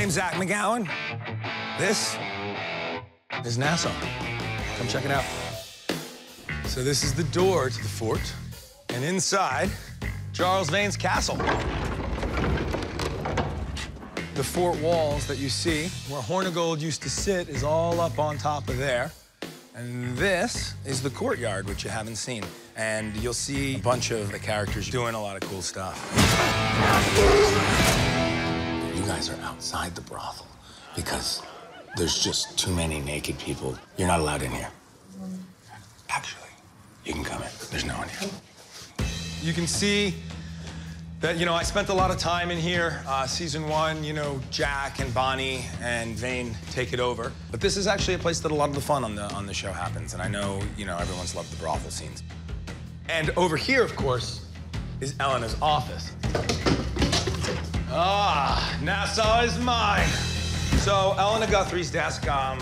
name's Zach McGowan. This is Nassau. Come check it out. So this is the door to the fort, and inside, Charles Vane's castle. The fort walls that you see, where Hornigold used to sit, is all up on top of there. And this is the courtyard, which you haven't seen. And you'll see a bunch of the characters doing a lot of cool stuff. You guys are outside the brothel because there's just too many naked people. You're not allowed in here. Actually, you can come in. There's no one here. You can see that, you know, I spent a lot of time in here. Uh, season one, you know, Jack and Bonny and Vane take it over. But this is actually a place that a lot of the fun on the, on the show happens. And I know, you know, everyone's loved the brothel scenes. And over here, of course, is Eleanor's office. Nassau is mine. So Eleanor Guthrie's desk. Um,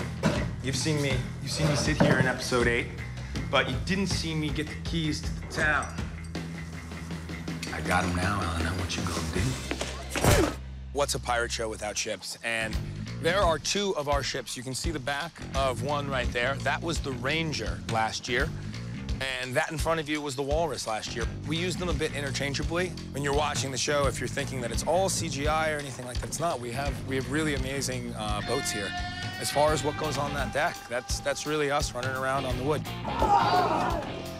you've seen me. You've seen me sit here in episode eight, but you didn't see me get the keys to the town. I got him now, Eleanor. What you gonna do? What's a pirate show without ships? And there are two of our ships. You can see the back of one right there. That was the Ranger last year. And that in front of you was the Walrus last year. We use them a bit interchangeably. When you're watching the show, if you're thinking that it's all CGI or anything like that, it's not. We have, we have really amazing uh, boats here. As far as what goes on that deck, that's, that's really us running around on the wood.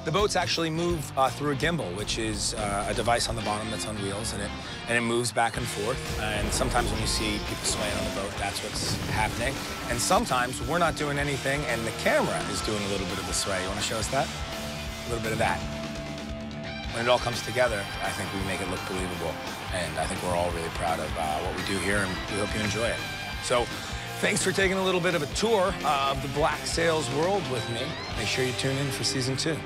The boats actually move uh, through a gimbal, which is uh, a device on the bottom that's on wheels, and it and it moves back and forth. And sometimes when you see people swaying on the boat, that's what's happening. And sometimes we're not doing anything, and the camera is doing a little bit of the sway. You want to show us that? A little bit of that. When it all comes together, I think we make it look believable, and I think we're all really proud of uh, what we do here, and we hope you enjoy it. So. Thanks for taking a little bit of a tour of the Black Sails world with me. Make sure you tune in for season two.